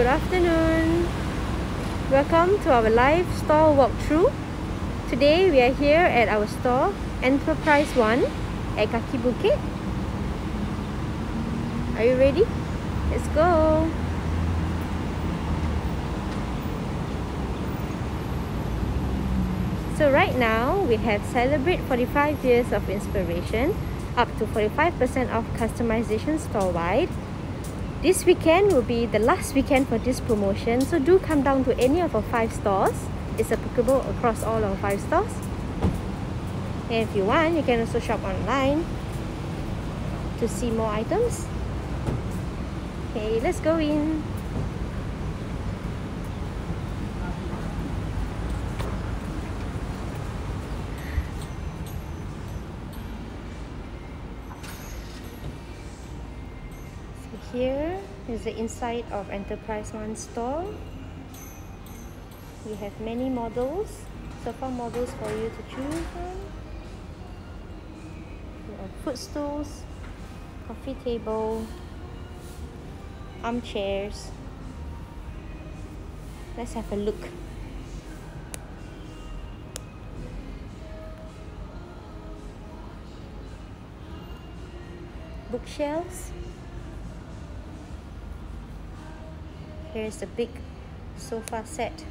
afternoon. Welcome to our live store walkthrough. Today we are here at our store, Enterprise One at Kaki Bukit. Are you ready? Let's go. So right now we have celebrate 45 years of inspiration, up to 45% off customization store wide. This weekend will be the last weekend for this promotion, so do come down to any of our five stores. It's applicable across all our five stores. And if you want, you can also shop online to see more items. Okay, let's go in. So here is the inside of Enterprise One store. We have many models, sofa models for you to choose from. We have footstools, coffee table, armchairs. Let's have a look. Bookshelves. Here's a big sofa set.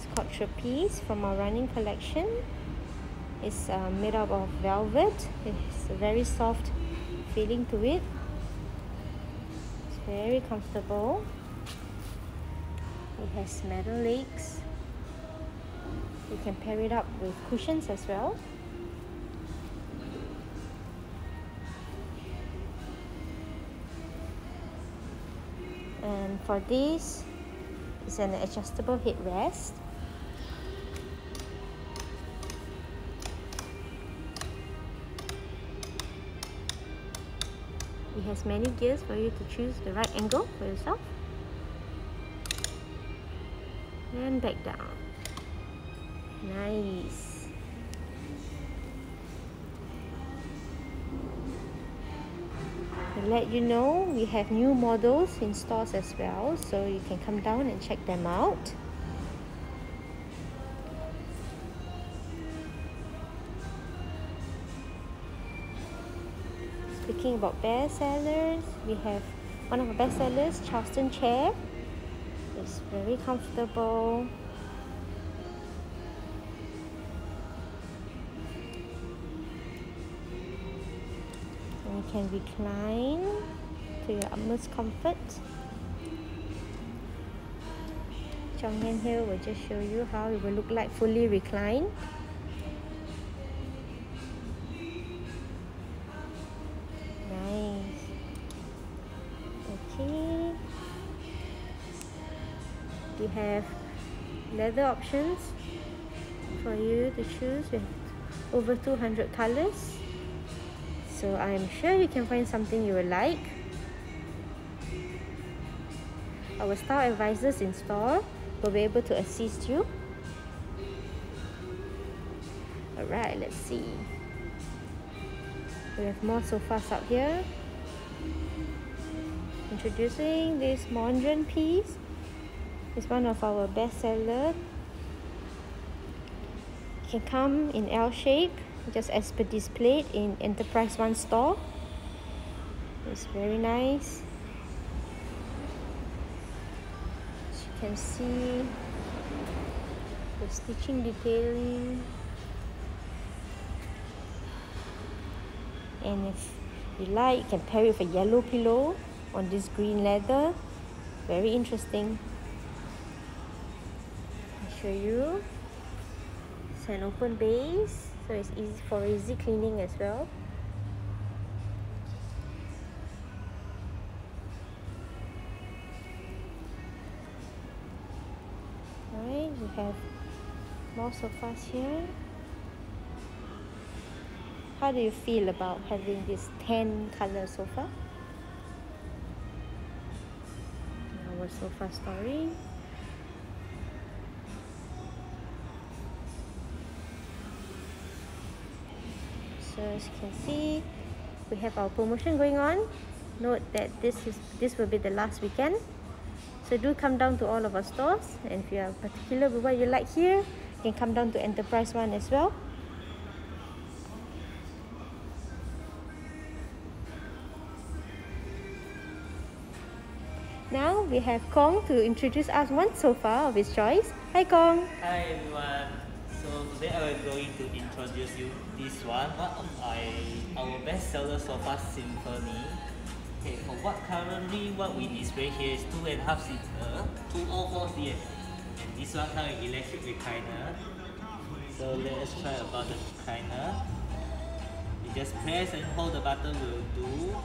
Sculpture piece from our running collection. It's uh, made up of velvet. It's a very soft feeling to it. It's very comfortable. It has metal legs. You can pair it up with cushions as well. And for this it's an adjustable headrest. It has many gears for you to choose the right angle for yourself. And back down. Nice let you know we have new models in stores as well so you can come down and check them out. Speaking about best sellers we have one of our best sellers charleston chair. It's very comfortable can recline to your utmost comfort. Chong Hen here will just show you how it will look like fully reclined. Nice. Okay. We have leather options for you to choose. with over 200 colors so I'm sure you can find something you will like. Our style advisors in store will be able to assist you. Alright, let's see. We have more sofas out here. Introducing this Mondrian piece. It's one of our best sellers. It can come in L shape just as per displayed in Enterprise One store. It's very nice. As you can see the stitching detailing. And if you like, you can pair it with a yellow pillow on this green leather. Very interesting. I'll show you. It's an open base so it's easy for easy cleaning as well. Alright we have more sofas here. How do you feel about having this 10 color sofa? Our sofa story so as you can see we have our promotion going on note that this is this will be the last weekend So do come down to all of our stores and if you are particular with what you like here, you can come down to Enterprise One as well. Now we have Kong to introduce us one sofa of his choice. Hi Kong. Hi everyone. So today I am going to introduce you this one, one of our, our best seller sofa Symphony. Okay, for what currently what we display here is two and a half seater, two all four cm. And this one comes with electric recliner. So let us try about the recliner. You just press and hold the button will do.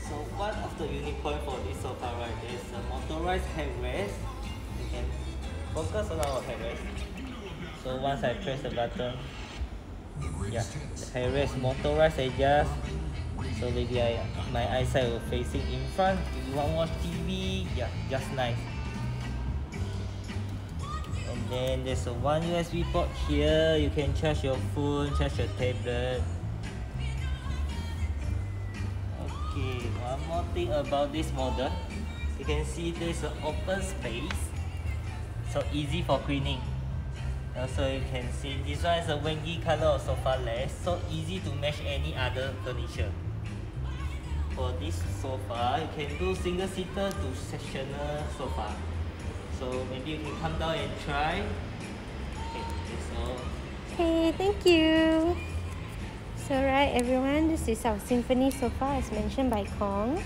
So one of the unique point for this sofa right is a motorized headrest. You can focus on our headrest. So once I press the button, yeah, the headrest motorized adjust. So maybe I my eyesight will facing in front. If you want watch TV, yeah, just nice. And then there's a one USB port here. You can charge your phone, charge your tablet. Okay, one more thing about this model. You can see there's an open space. So easy for cleaning. Uh, also you can see this one is a wangy color of sofa leg. So easy to match any other furniture. For this sofa, you can do single seater to sectional sofa. So maybe you can come down and try. Okay, that's all. Okay, thank you. So right everyone, this is our symphony sofa as mentioned by Kong.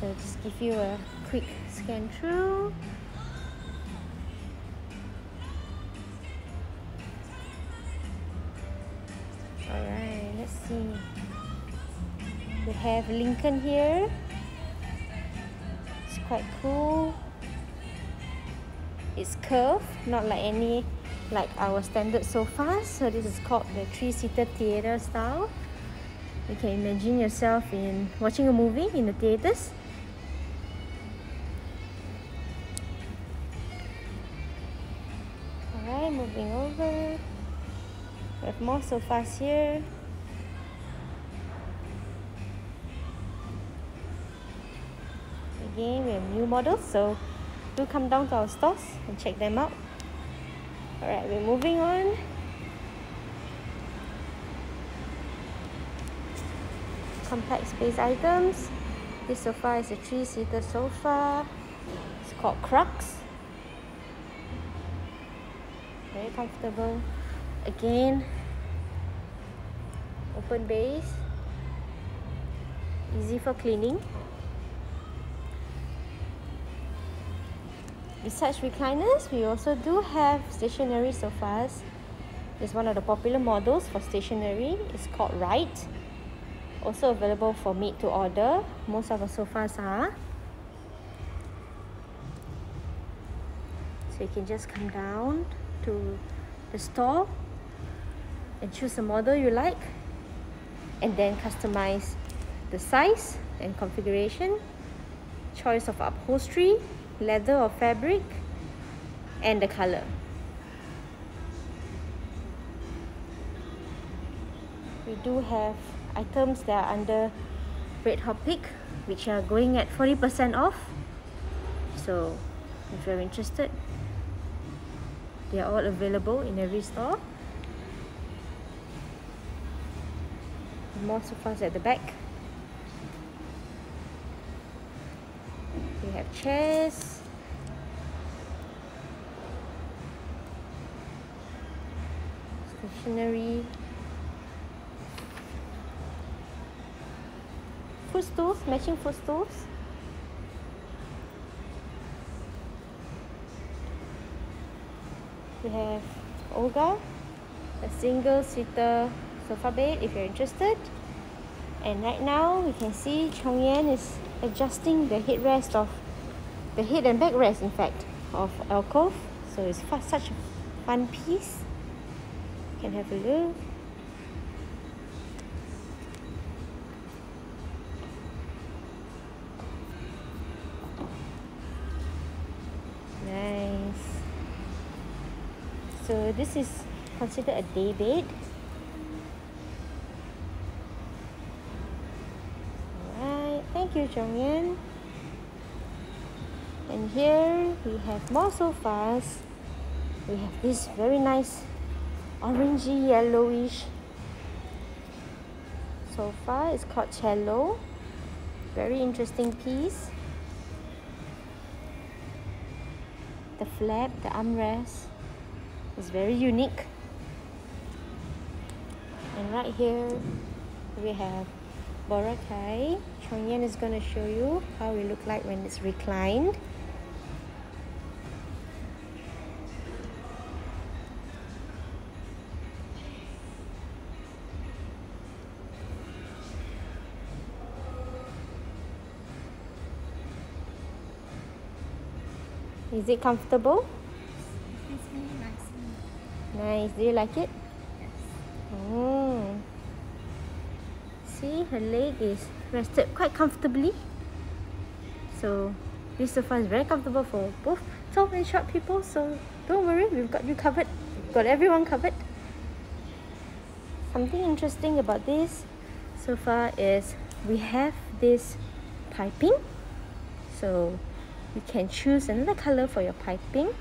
So just give you a quick scan through. Alright, let's see. We have Lincoln here. It's quite cool. It's curved, not like any like our standard sofas. So this is called the three-seater theater style. You can imagine yourself in watching a movie in the theaters. Alright, moving over. We have more sofas here. Again, we have new models, so do come down to our stores and check them out. Alright, we're moving on. Compact space items. This sofa is a three-seater sofa. It's called Crux. Very comfortable. Again, open base. Easy for cleaning. Besides recliners, we also do have stationary sofas. It's one of the popular models for stationary. It's called Right. Also available for made to order. Most of our sofas are. So you can just come down to the store and choose the model you like and then customize the size and configuration, choice of upholstery, leather or fabric and the color. We do have items that are under Red Hot Pick which are going at 40% off. So if you're interested, they are all available in every store. More sofas at the back. We have chairs. Stationery. Footstools, matching footstools. We have Olga, a single seater bed if you're interested. And right now we can see Chong Yan is adjusting the headrest of the head and backrest in fact of alcove. So it's such a fun piece. You can have a look. Nice. So this is considered a day bed. Thank you, Chongyan. And here we have more sofas. We have this very nice orangey yellowish sofa. It's called cello. Very interesting piece. The flap, the armrest is very unique. And right here we have Boracay. Chongyan is going to show you how it look like when it's reclined. Is it comfortable? Really nice. Nice. Do you like it? Yes. Oh. See, her leg is rested quite comfortably. So, this sofa is very comfortable for both tall and short people. So, don't worry, we've got you covered. we've Got everyone covered. Something interesting about this sofa is we have this piping. So, you can choose another color for your piping.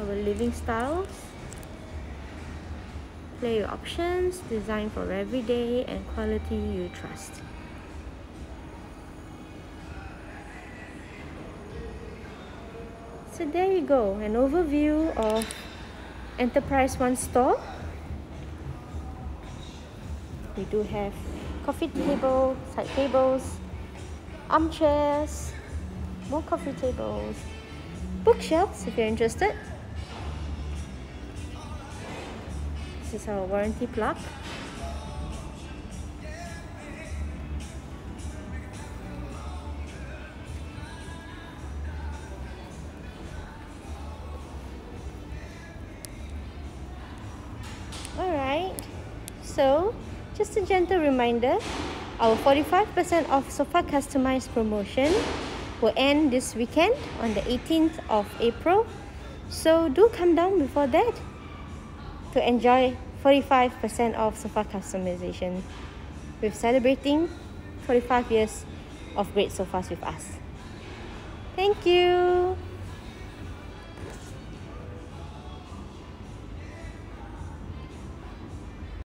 Our living styles. Play your options, designed for everyday and quality you trust. So there you go, an overview of Enterprise One store. We do have coffee table, side tables, armchairs, more coffee tables, bookshelves if you're interested. This is our warranty plug. Alright, so just a gentle reminder our 45% off sofa customized promotion will end this weekend on the 18th of April. So do come down before that to enjoy 45% off sofa customization. We're celebrating 45 years of great sofas with us. Thank you.